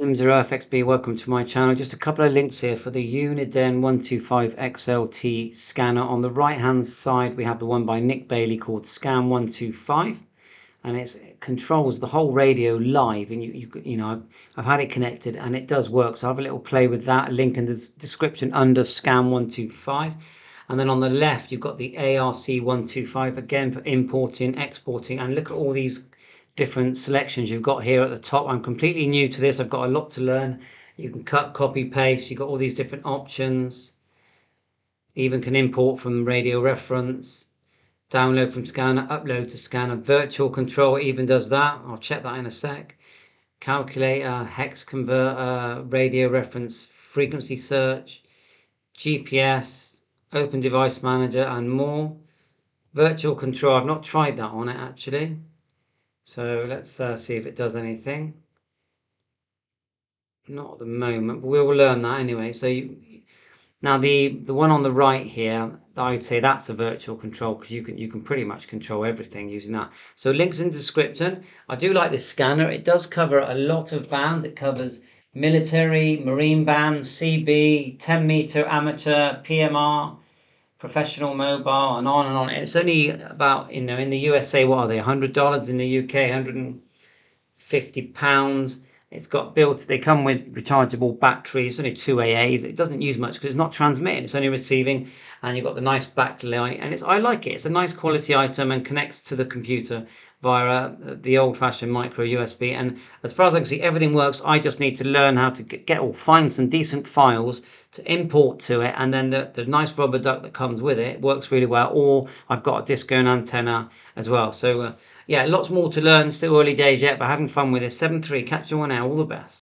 M0FXB, welcome to my channel. Just a couple of links here for the Uniden 125 XLT scanner. On the right hand side, we have the one by Nick Bailey called Scan 125 and it controls the whole radio live and you, you, you know, I've, I've had it connected and it does work. So I have a little play with that link in the description under Scan 125. And then on the left, you've got the ARC 125 again for importing, exporting, and look at all these different selections you've got here at the top. I'm completely new to this. I've got a lot to learn. You can cut, copy, paste. You've got all these different options. Even can import from radio reference, download from scanner, upload to scanner. Virtual control even does that. I'll check that in a sec. Calculator, hex converter, radio reference, frequency search, GPS, open device manager and more. Virtual control, I've not tried that on it actually. So let's uh, see if it does anything. Not at the moment, but we will learn that anyway. So you, now the the one on the right here, I would say that's a virtual control because you can you can pretty much control everything using that. So links in the description. I do like this scanner. It does cover a lot of bands. It covers military, marine bands, CB, 10 meter amateur, PMR, professional mobile and on and on. And it's only about you know in the usa what are they $100 in the uk 150 pounds. It's got built they come with rechargeable batteries only two aas it doesn't use much because it's not transmitting it's only receiving and you've got the nice backlight and it's i like it. It's a nice quality item and connects to the computer via the old-fashioned micro USB. And as far as I can see, everything works. I just need to learn how to get, or find some decent files to import to it. And then the, the nice rubber duck that comes with it works really well. Or I've got a discone antenna as well. So uh, yeah, lots more to learn. Still early days yet, but having fun with it. 7-3, catch you on air. All the best.